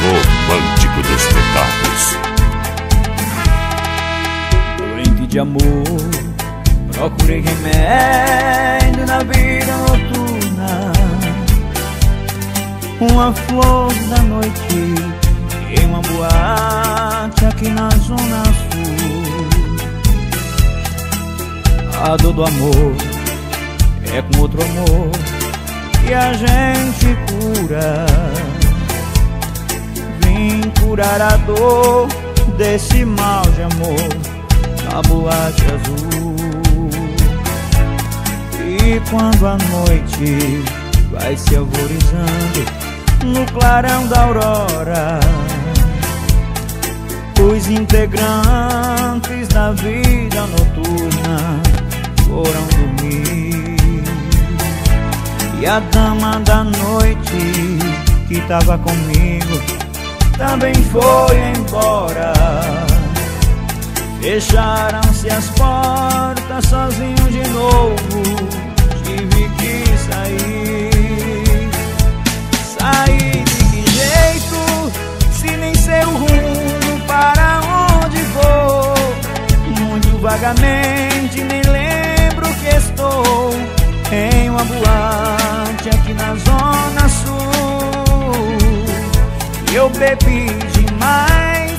romântico dos pecados. Doente de amor, procurei remédio na vida noturna. Uma flor da noite em uma boate aqui na zona sul. A dor do amor é com outro amor que a gente cura. Vim curar a dor desse mal de amor na boate azul. E quando a noite vai se alvorizando no clarão da aurora, os integrantes da vida noturna foram dormir. E a dama da noite que tava comigo também foi embora. Fecharam-se as portas sozinho de novo. Tive que sair. Sair de que jeito? Se nem sei o rumo para onde vou. Muito vagamente nem lembro que estou em uma boate aqui na zona. Eu bebi demais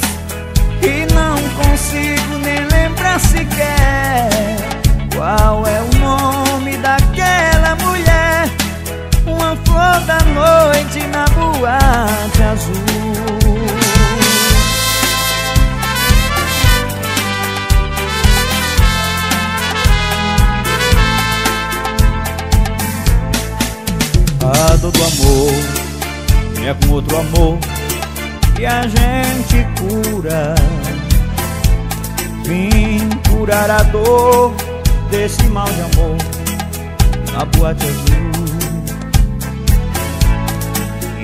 e não consigo nem lembrar sequer qual é o nome daquela mulher. Uma flor da noite na boate azul. A dor do amor é com outro amor que a gente cura. Vim curar a dor desse mal de amor na boate azul.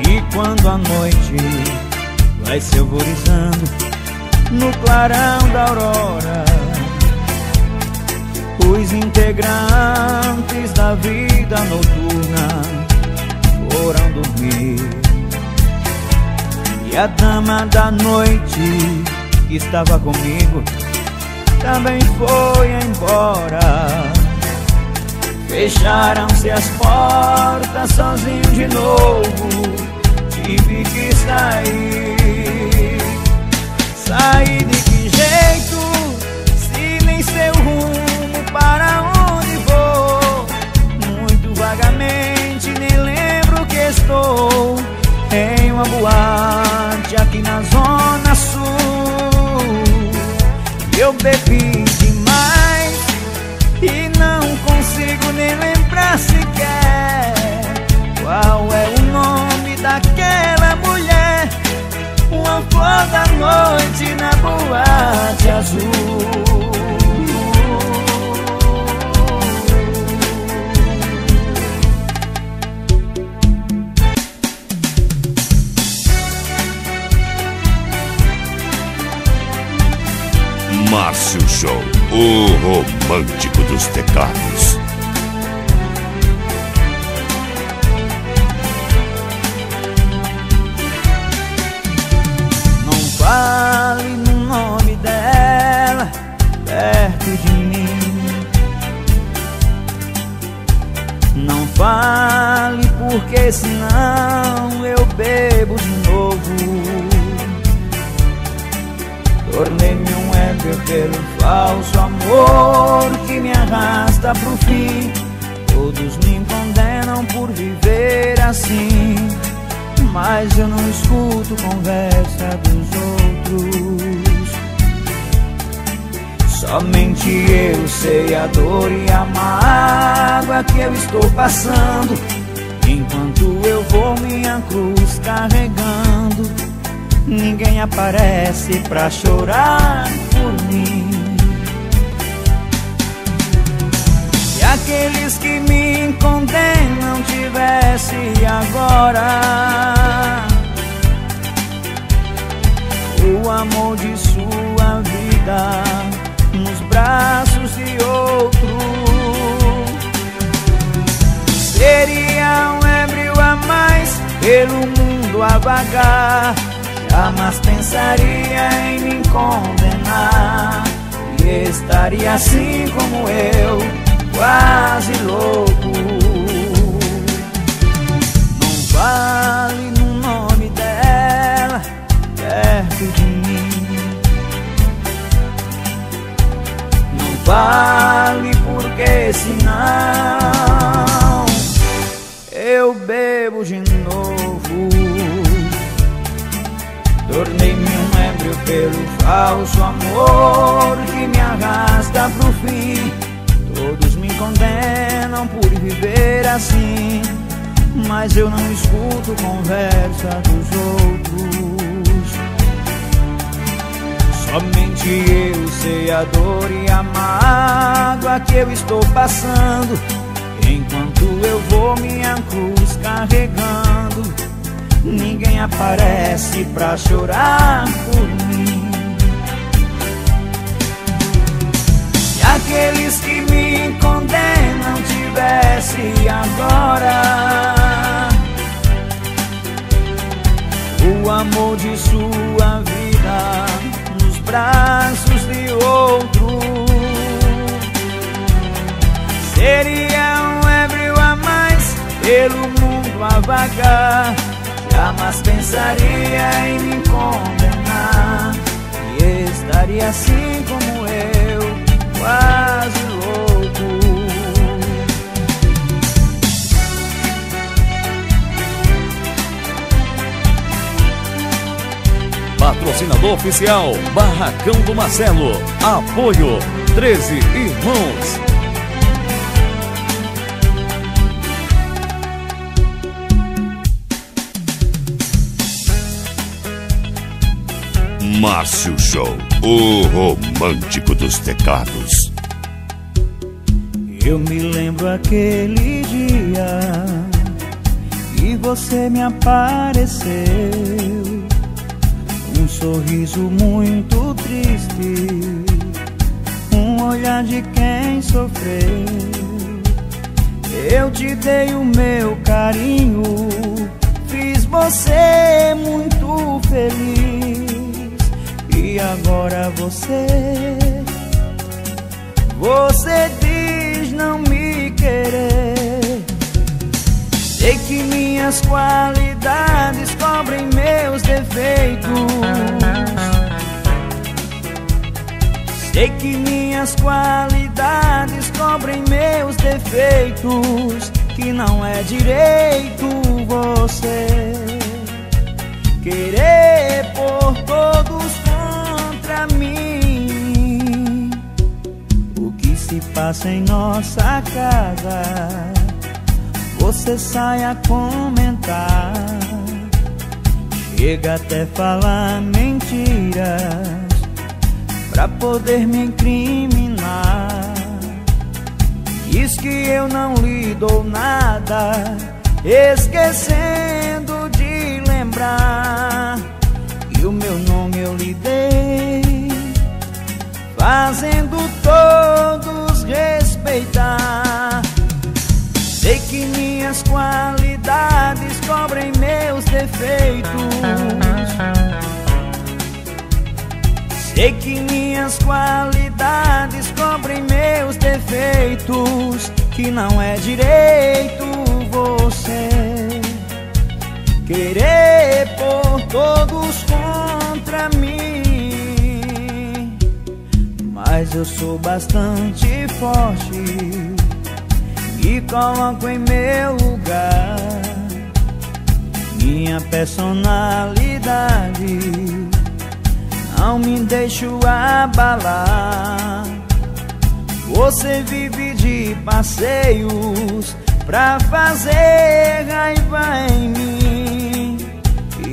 E quando a noite vai se alvorizando no clarão da aurora, os integrantes da vida noturna foram dormir. E a dama da noite que estava comigo também foi embora. Fecharam-se as portas sozinho de novo. Tive que sair. Sair de que jeito? Se nem sei o rumo para onde vou. Muito vagamente nem lembro que estou em uma boate aqui na zona sul. Eu bebi demais e não consigo nem lembrar sequer qual é o nome daquela mulher. Uma flor da noite na boate azul. Márcio Show, o romântico dos pecados. Não fale no nome dela perto de mim. Não fale porque senão eu bebo de novo. Pelo falso amor que me arrasta pro fim. Todos me condenam por viver assim. Mas eu não escuto conversa dos outros. Somente eu sei a dor e a mágoa que eu estou passando. Enquanto eu vou minha cruz carregando, ninguém aparece pra chorar por mim. Se aqueles que me condenam tivesse agora o amor de sua vida nos braços de outro, seria um ébrio a mais pelo mundo a vagar, Jamais pensaria em me condenar. E estaria assim como eu, quase louco. Não vale no nome dela perto de mim. Não vale porque senão Eu bebo de novo Tornei-me um ébrio pelo falso amor que me arrasta pro fim. Todos me condenam por viver assim, mas eu não escuto conversa dos outros. Somente eu sei a dor e a mágoa que eu estou passando, enquanto eu vou minha cruz carregando Ninguém aparece pra chorar por mim. Se aqueles que me condenam tivessem agora O amor de sua vida nos braços de outro. Seria um ébrio a mais pelo mundo a vagar Jamais pensaria em me condenar. E estaria assim como eu, quase louco. Patrocinador oficial Barracão do Marcelo. Apoio 13 Irmãos Márcio Show, o romântico dos teclados. Eu me lembro aquele dia e você me apareceu. Um sorriso muito triste, um olhar de quem sofreu. Eu te dei o meu carinho, fiz você muito feliz e agora você. Você diz não me querer. Sei que minhas qualidades cobrem meus defeitos. Sei que minhas qualidades cobrem meus defeitos Que não é direito você Querer por todos passa em nossa casa. Você sai a comentar, chega até falar mentiras pra poder me incriminar. Diz que eu não lhe dou nada, esquecendo de lembrar que o meu nome eu lhe dei fazendo todos respeitar. Sei que minhas qualidades cobrem meus defeitos. Sei que minhas qualidades cobrem meus defeitos. Que não é direito você querer por todos contra mim. Mas eu sou bastante forte E coloco em meu lugar Minha personalidade. Não me deixo abalar. Você vive de passeios Pra fazer raiva em mim.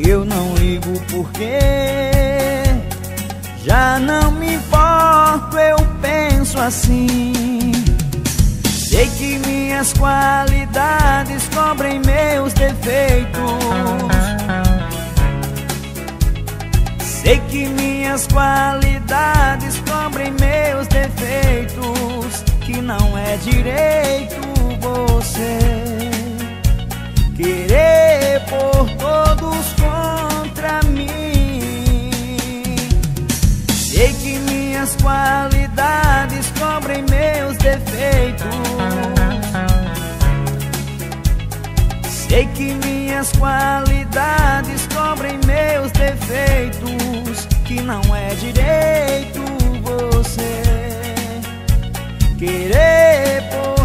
Eu não ligo porque já não me penso assim. Sei que minhas qualidades cobrem meus defeitos. Sei que minhas qualidades cobrem meus defeitos. Que não é direito você querer por todos contra mim. minhas qualidades cobrem meus defeitos. Sei que minhas qualidades cobrem meus defeitos. Que não é direito você querer por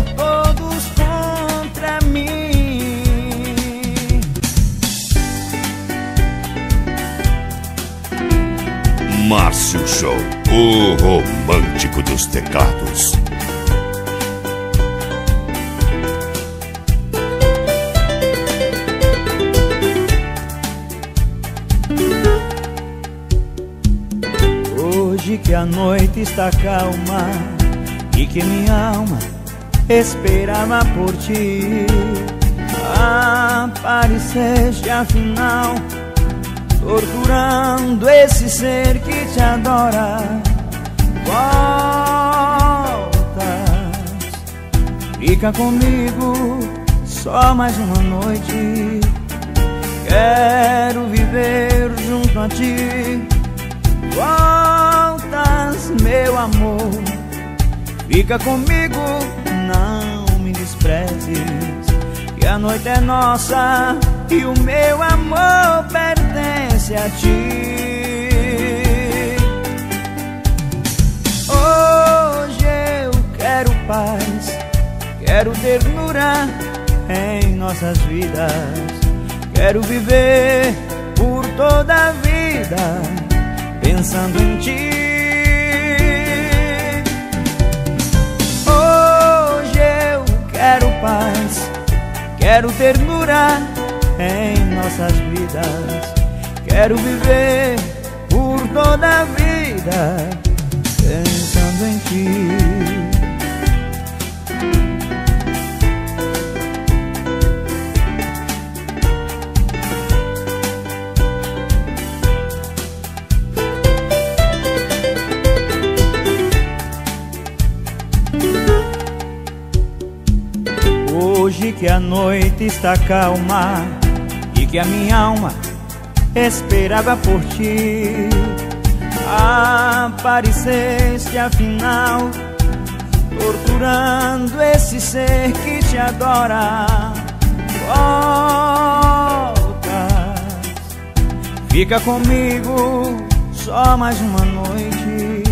Márcio Show, o romântico dos teclados. Hoje que a noite está calma e que minha alma esperava por ti, apareceste afinal, torturando esse ser que te adora. Voltas, fica comigo só mais uma noite. Quero viver junto a ti voltas, meu amor. Fica comigo, não me desprezes. Que a noite é nossa e o meu amor pertence a ti. Hoje eu quero paz, quero ternura em nossas vidas. Quero viver por toda a vida pensando em ti. Hoje eu quero paz, quero ternura em nossas vidas. Quero viver por toda a vida pensando em ti. Hoje que a noite está calma e que a minha alma esperava por ti, apareceste afinal, torturando esse ser que te adora. Voltas, fica comigo só mais uma noite.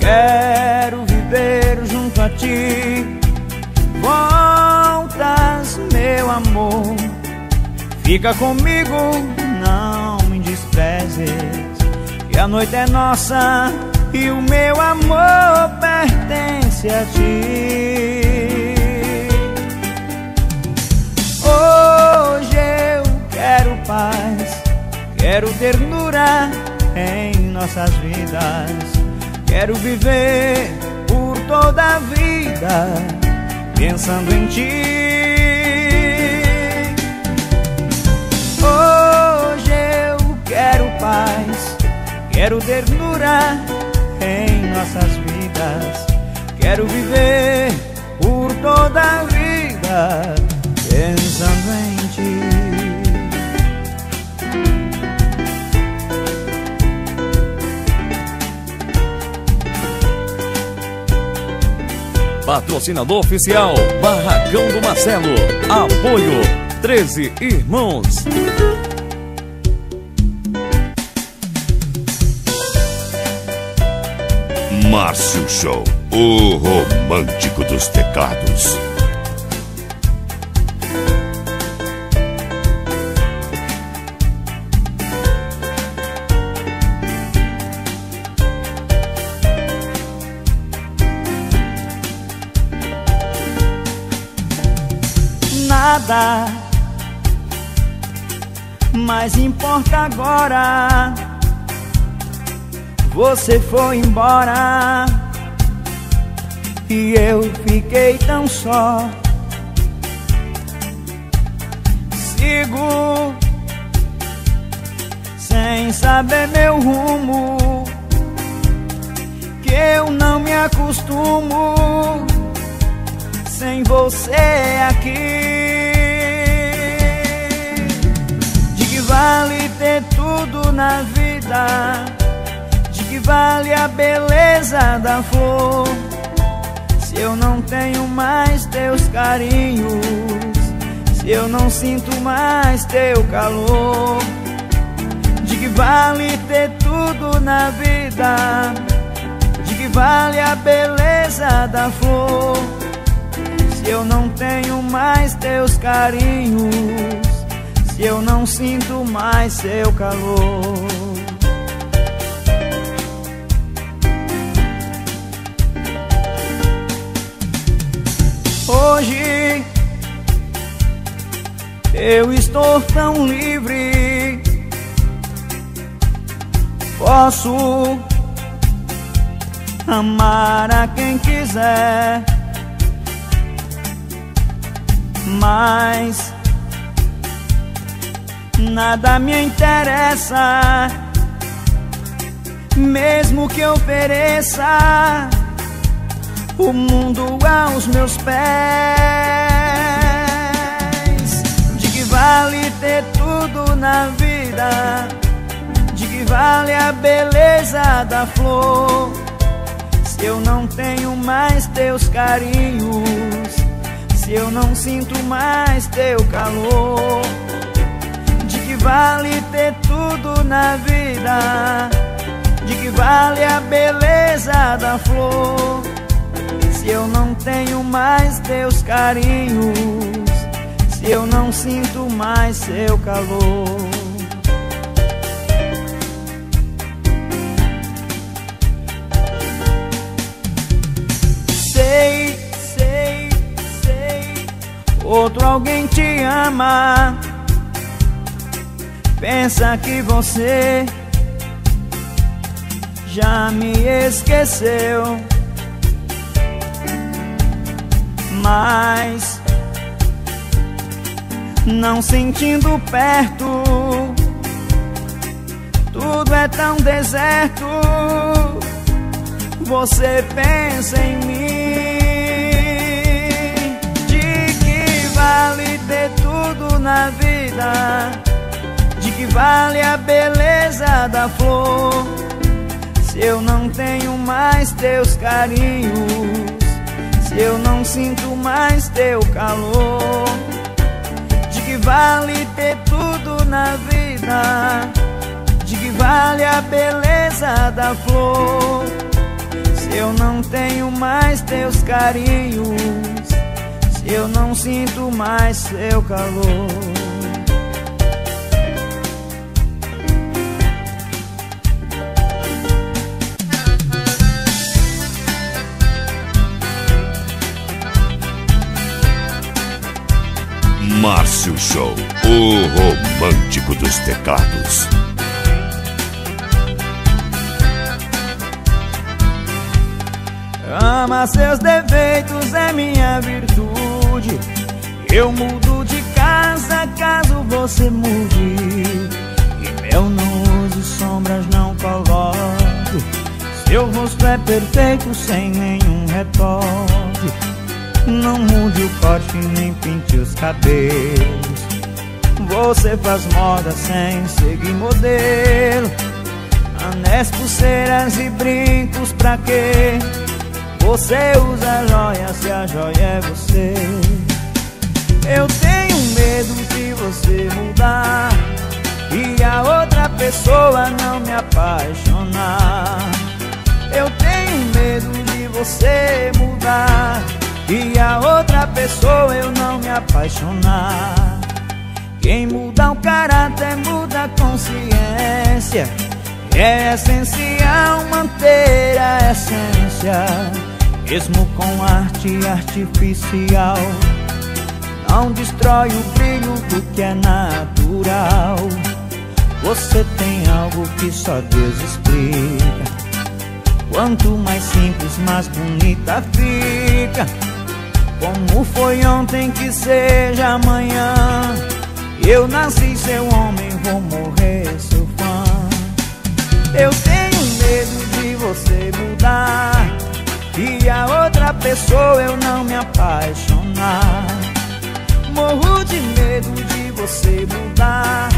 Quero viver junto a ti voltas, meu amor. Fica comigo, desprezes. Que a noite é nossa e o meu amor pertence a ti. Hoje eu quero paz, quero ternura em nossas vidas. Quero viver por toda a vida pensando em ti. Eu quero paz, quero ternura em nossas vidas. Quero viver por toda a vida pensando em ti. Patrocinador oficial Barracão do Marcelo. Apoio 13 Irmãos. Márcio Show, o romântico dos teclados. nada mais importa agora. Você foi embora e eu fiquei tão só. Sigo sem saber meu rumo, que eu não me acostumo sem você aqui. De que vale ter tudo na vida? Vale a beleza da flor? Se eu não tenho mais teus carinhos, se eu não sinto mais teu calor? De que vale ter tudo na vida? De que vale a beleza da flor? Se eu não tenho mais teus carinhos, se eu não sinto mais seu calor. Hoje eu estou tão livre, posso amar a quem quiser, mas nada me interessa, mesmo que eu pereça o mundo aos meus pés. De que vale ter tudo na vida? De que vale a beleza da flor? Se eu não tenho mais teus carinhos, se eu não sinto mais teu calor, de que vale ter tudo na vida? De que vale a beleza da flor? Se eu não tenho mais teus carinhos Se eu não sinto mais seu calor. Sei, sei, sei Outro alguém te ama. Pensa que você já me esqueceu mais. Não sentindo perto, tudo é tão deserto. Você pensa em mim. De que vale ter tudo na vida? De que vale a beleza da flor? Se eu não tenho mais teus carinhos eu não sinto mais teu calor. De que vale ter tudo na vida? De que vale a beleza da flor? Se eu não tenho mais teus carinhos, se eu não sinto mais seu calor. Márcio Show, o romântico dos teclados. Ama seus defeitos é minha virtude. Eu mudo de casa caso você mude. E mel não use, sombras não coloque. Seu rosto é perfeito sem nenhum retoque. Não mude o corte nem pinte os cabelos. Você faz moda sem seguir modelo. Anéis, pulseiras e brincos pra quê? Você usa joia se a joia é você. Eu tenho medo de você mudar E a outra pessoa não me apaixonar. Eu tenho medo de você mudar e a outra pessoa eu não me apaixonar. Quem muda o caráter muda a consciência. É essencial manter a essência, mesmo com arte artificial. Não destrói o brilho do que é natural. Você tem algo que só Deus explica. Quanto mais simples, mais bonita fica. Como foi ontem que seja amanhã Eu nasci seu homem, vou morrer seu fã. Eu tenho medo de você mudar E a outra pessoa eu não me apaixonar. Morro de medo de você mudar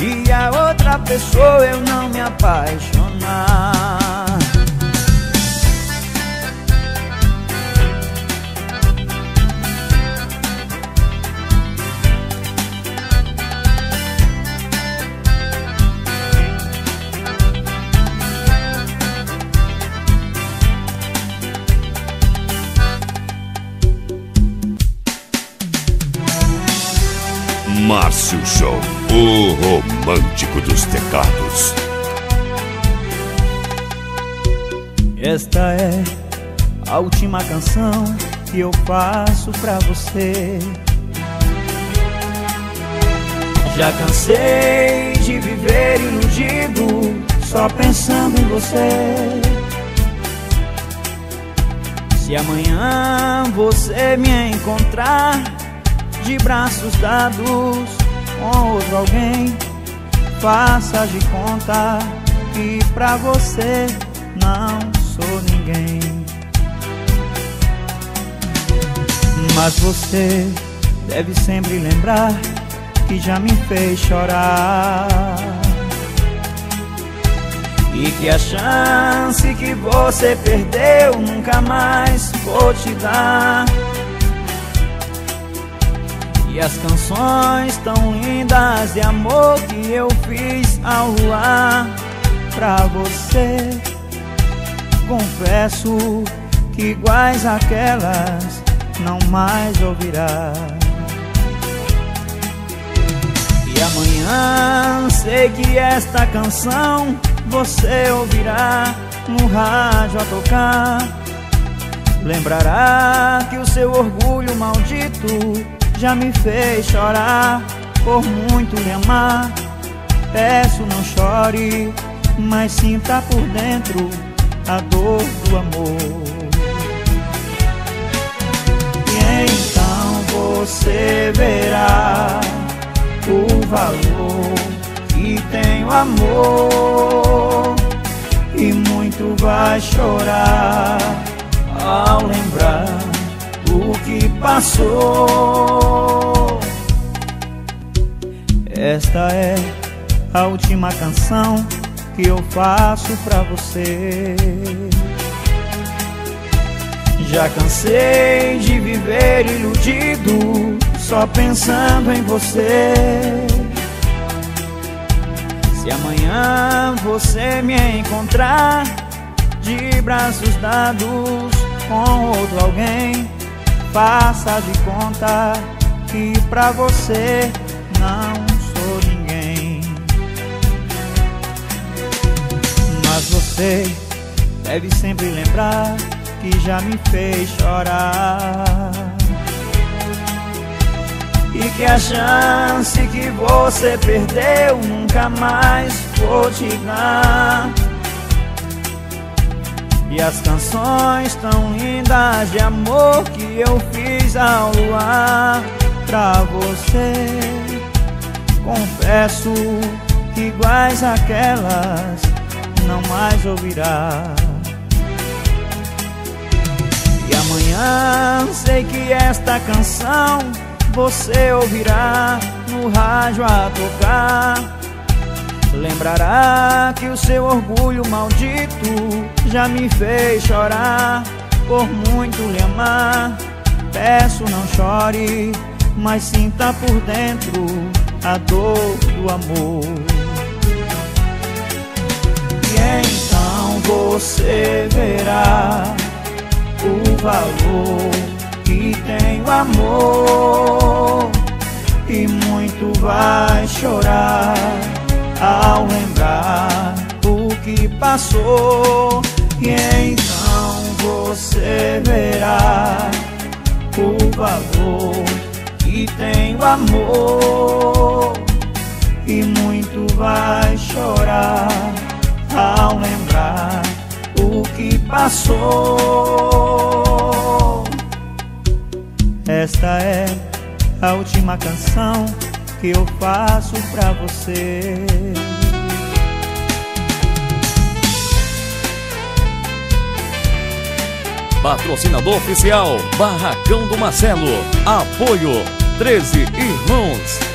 E a outra pessoa eu não me apaixonar Márcio Show, o romântico dos teclados. Esta é a última canção que eu faço pra você. Já cansei de viver iludido, só pensando em você. Se amanhã você me encontrar de braços dados com outro alguém, faça de conta que pra você não sou ninguém. Mas você deve sempre lembrar que já me fez chorar. E que a chance que você perdeu nunca mais vou te dar. E as canções tão lindas de amor que eu fiz ao luar pra você. Confesso que iguais aquelas não mais ouvirá. E amanhã sei que esta canção você ouvirá no rádio a tocar. Lembrará que o seu orgulho maldito já me fez chorar por muito lhe amar. Peço não chore, mas sinta por dentro a dor do amor. E então você verá o valor que tem o amor e muito vai chorar ao lembrar o que passou. Esta é a última canção que eu faço pra você. Já cansei de viver iludido, só pensando em você. Se amanhã você me encontrar de braços dados com outro alguém, faça de conta que pra você não sou ninguém. Mas você deve sempre lembrar que já me fez chorar. E que a chance que você perdeu nunca mais vou te dar. E as canções tão lindas de amor que eu fiz ao luar pra você. Confesso que iguais aquelas não mais ouvirá. E amanhã sei que esta canção você ouvirá no rádio a tocar. Lembrará que o seu orgulho maldito já me fez chorar por muito lhe amar. Peço não chore, mas sinta por dentro a dor do amor. E então você verá o valor que tem o amor e muito vai chorar ao lembrar o que passou. E então você verá o valor que tem o amor e muito vai chorar ao lembrar o que passou. Esta é a última canção que eu faço pra você. Patrocinador oficial Barracão do Marcelo. Apoio 13 Irmãos.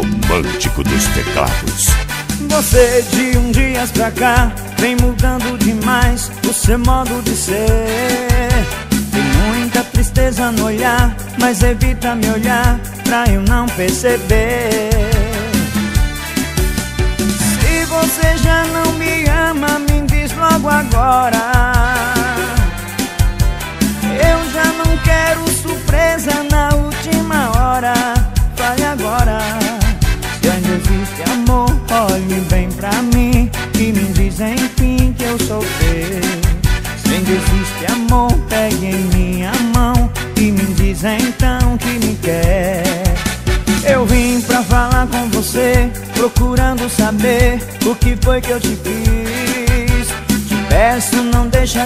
Romântico dos teclados. Você de um dias pra cá vem mudando demais o seu modo de ser. Tem muita tristeza no olhar, mas evita me olhar pra eu não perceber. Se você já não me ama, me diz logo agora. Eu já não quero surpresa na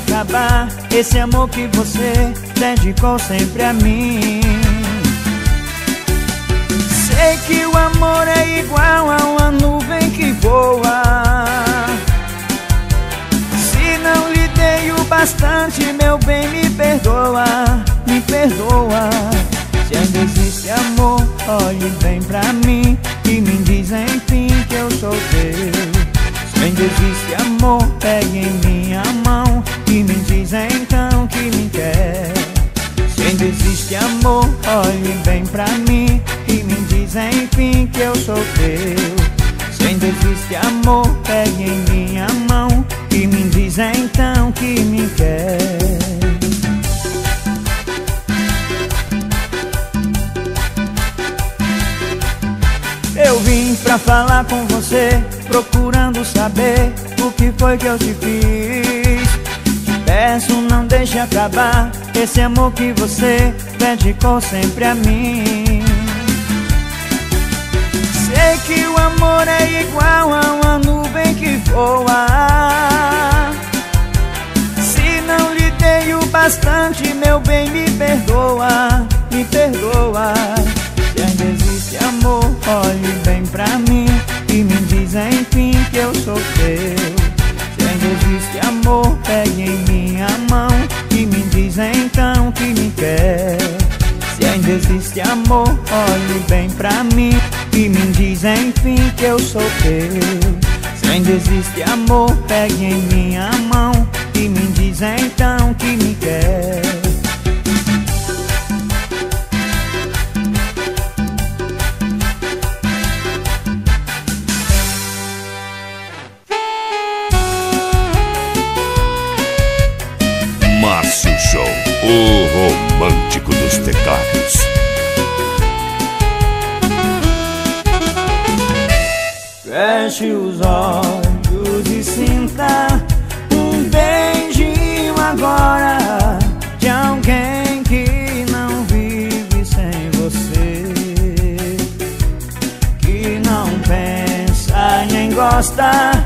acabar esse amor que você dedicou sempre a mim. Sei que o amor é igual a uma nuvem que voa. Se não lhe dei o bastante, meu bem, me perdoa, me perdoa. Se ainda existe amor, olhe bem pra mim e me diz enfim que eu sou teu. Se ainda existe amor, pegue em minha mão e me diz então que me quer. Se ainda existe amor, olhe bem pra mim e me diz enfim que eu sou teu. Se ainda existe amor, pegue em minha mão e me diz então que me quer. Eu vim pra falar com você, procurando saber o que foi que eu te fiz. Peço, não deixe acabar esse amor que você dedicou sempre a mim. Sei que o amor é igual a uma nuvem que voa. Se não lhe dei o bastante, meu bem, me perdoa, me perdoa. Se ainda existe amor, olhe bem pra mim e me diz enfim que eu sou teu. Existe amor, pegue em minha mão e me diz então que me quer. Se ainda existe amor, olhe bem pra mim e me diz enfim que eu sou teu. Se ainda existe amor, pegue em minha mão e me diz então que me quer. Show, o romântico dos teclados. Feche os olhos e sinta um beijinho agora de alguém que não vive sem você, que não pensa nem gosta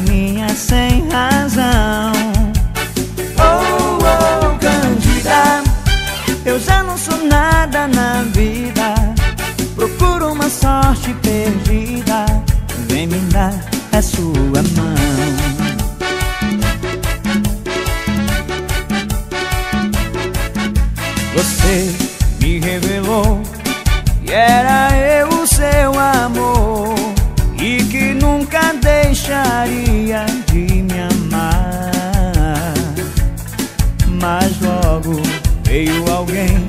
que caminha sem razão. Oh, oh, Candida, eu já não sou nada na vida. Procuro uma sorte perdida. Vem me dar a sua mão. Você me revelou que era veio alguém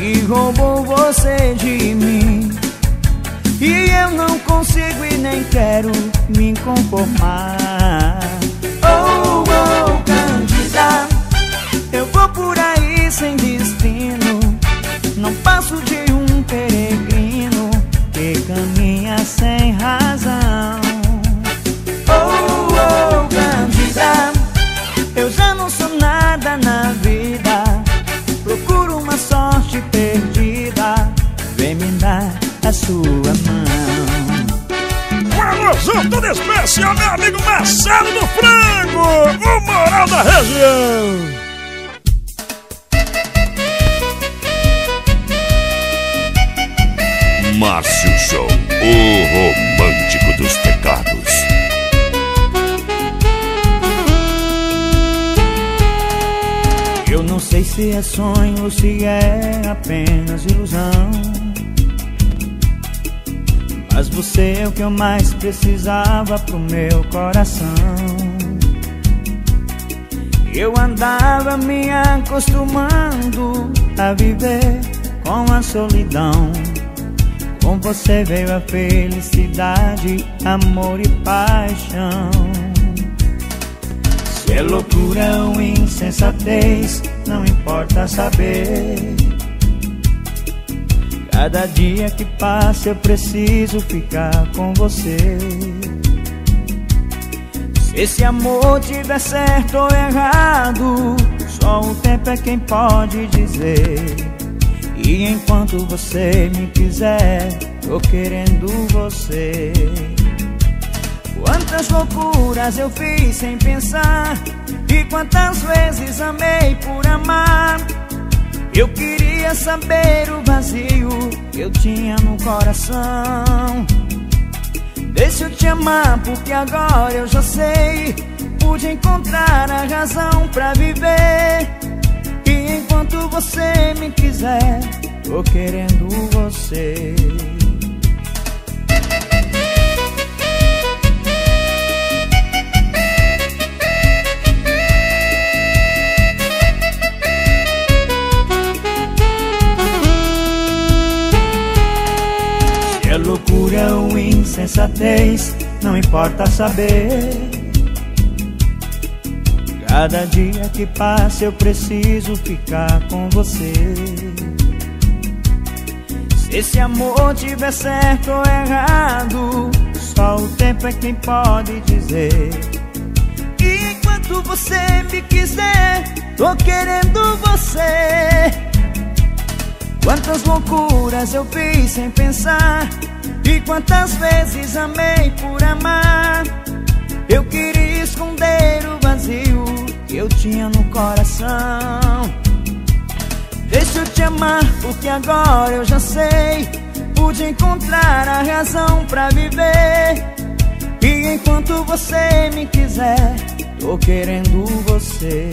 e roubou você de mim. E eu não consigo e nem quero me conformar. Oh, oh, Candida, eu vou por aí sem destino. Não passo de um peregrino que caminha sem razão. Sua mão. Um alusão todo especial, meu amigo Marcelo do Frango, o moral da região. Márcio Show, o romântico dos teclados. Eu não sei se é sonho ou se é apenas ilusão. Mas você é o que eu mais precisava pro meu coração. Eu andava me acostumando a viver com a solidão. Com você veio a felicidade, amor e paixão. Se é loucura ou insensatez, não importa saber. Cada dia que passa eu preciso ficar com você. Se esse amor tiver certo ou errado, só o tempo é quem pode dizer. E enquanto você me quiser, tô querendo você. Quantas loucuras eu fiz sem pensar E quantas vezes amei por amar Eu queria saber o vazio que eu tinha no coração. Deixa eu te amar porque agora eu já sei. Pude encontrar a razão pra viver. E enquanto você me quiser Tô querendo você insensatez, não importa saber. Cada dia que passa eu preciso ficar com você. Se esse amor tiver certo ou errado, só o tempo é quem pode dizer. Enquanto você me quiser, tô querendo você. Quantas loucuras eu fiz sem pensar E quantas vezes amei por amar? Eu queria esconder o vazio que eu tinha no coração. Deixa eu te amar porque agora eu já sei. Pude encontrar a razão pra viver. E enquanto você me quiser Tô querendo você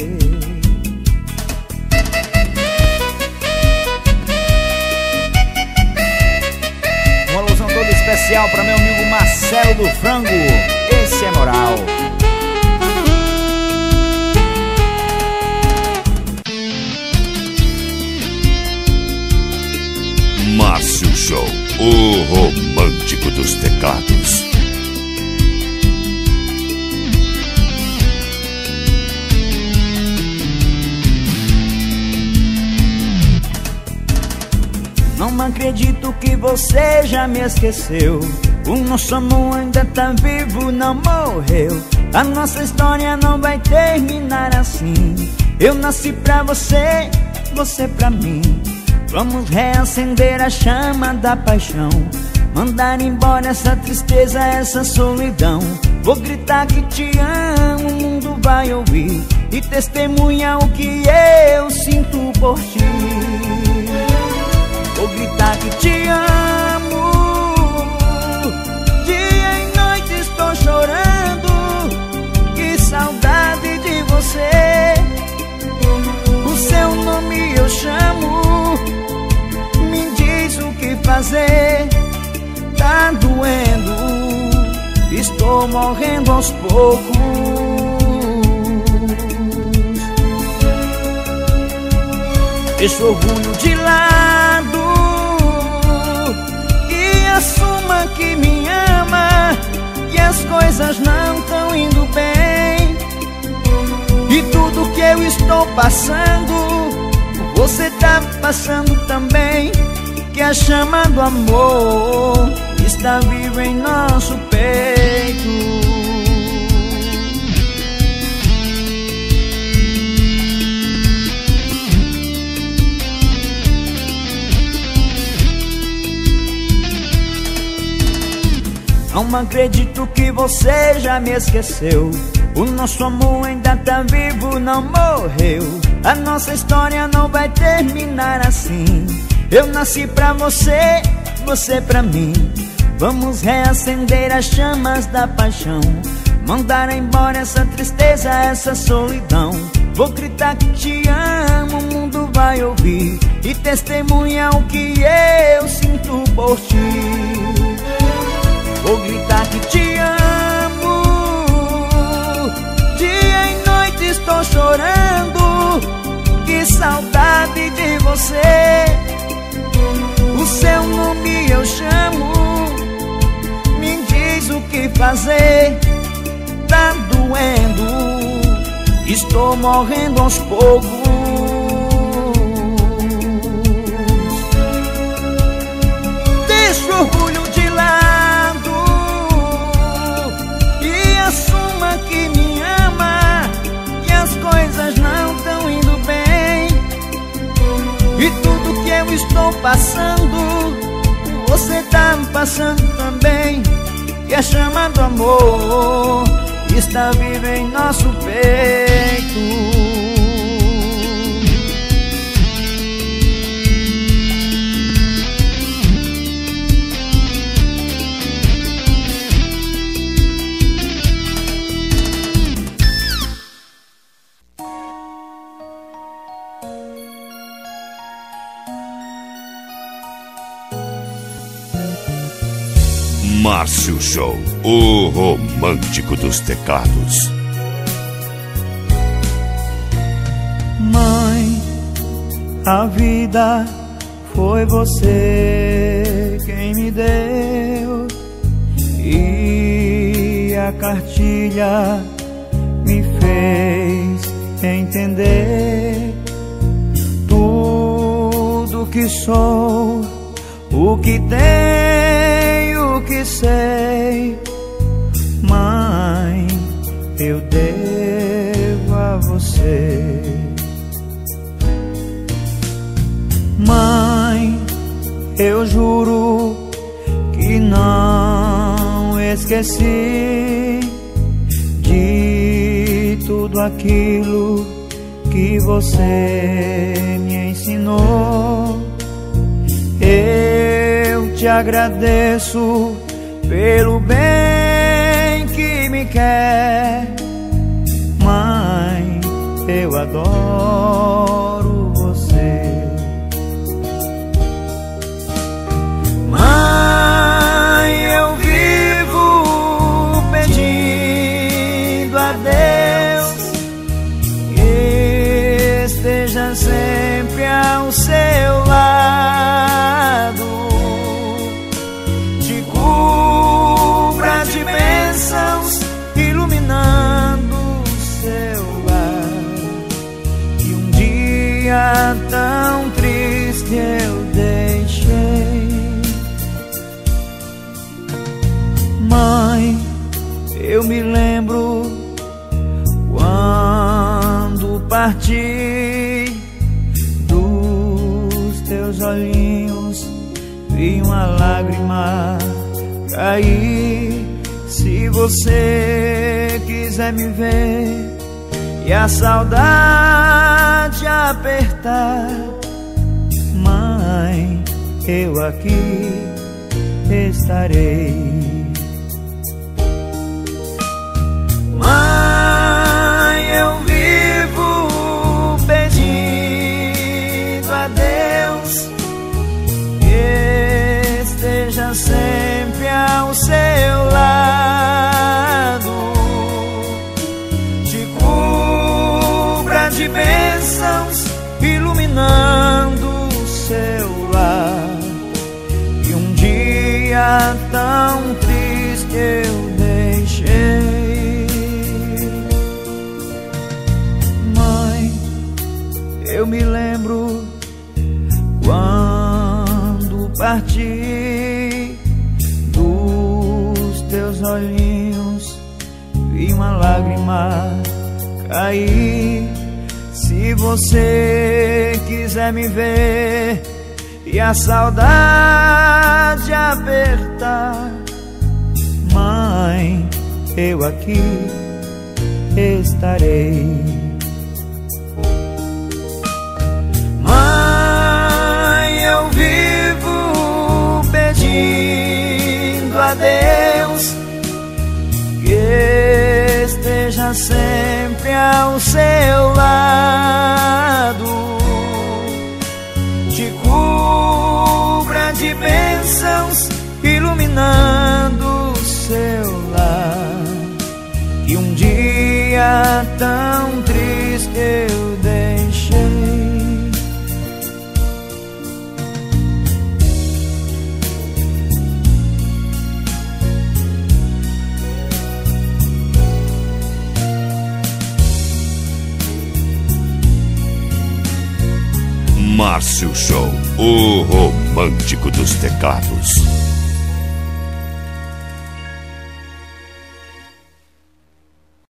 especial para meu amigo Marcelo do Frango. Esse é moral. Márcio Show, o romântico dos teclados. Acredito que você já me esqueceu. O nosso amor ainda tá vivo, não morreu. A nossa história não vai terminar assim. Eu nasci pra você, você pra mim. Vamos reacender a chama da paixão. Mandar embora essa tristeza, essa solidão. Vou gritar que te amo, o mundo vai ouvir. E testemunhar o que eu sinto por ti. Vou gritar que te amo. Dia e noite estou chorando. Que saudade de você. O seu nome eu chamo. Me diz o que fazer. Tá doendo. Estou morrendo aos poucos. O orgulho de lado que me ama E as coisas não estão indo bem. E tudo que eu estou passando Você tá passando também Que a chama do amor Está viva em nosso peito Não acredito que você já me esqueceu. O nosso amor ainda tá vivo, não morreu. A nossa história não vai terminar assim. Eu nasci pra você, você pra mim. Vamos reacender as chamas da paixão. Mandar embora essa tristeza, essa solidão. Vou gritar que te amo, o mundo vai ouvir. E testemunhar o que eu sinto por ti. Vou gritar que te amo. Dia e noite estou chorando. Que saudade de você. O seu nome eu chamo. Me diz o que fazer. Tá doendo? Estou morrendo aos poucos estou passando Você tá passando também Que a chama do amor Está viva em nosso peito Márcio Show, o romântico dos teclados. Mãe, a vida foi você quem me deu e a cartilha me fez entender tudo que sou, o que tenho, o que sei. Mãe, eu devo a você. Mãe, eu juro que não esqueci de tudo aquilo que você me ensinou. Eu te agradeço pelo bem que me quer, mãe. Eu adoro dia tão triste eu deixei. Mãe, eu me lembro quando parti dos teus olhinhos, vi uma lágrima cair. Se você quiser me ver e a saudade apertar, mãe, eu aqui estarei. Parti dos teus olhinhos, vi uma lágrima cair. Se você quiser me ver e a saudade apertar, mãe, eu aqui estarei. Pedindo a Deus que esteja sempre ao seu lado, te cubra de bênçãos, iluminando o seu lar. E um dia tão triste eu Márcio Show, o romântico dos teclados.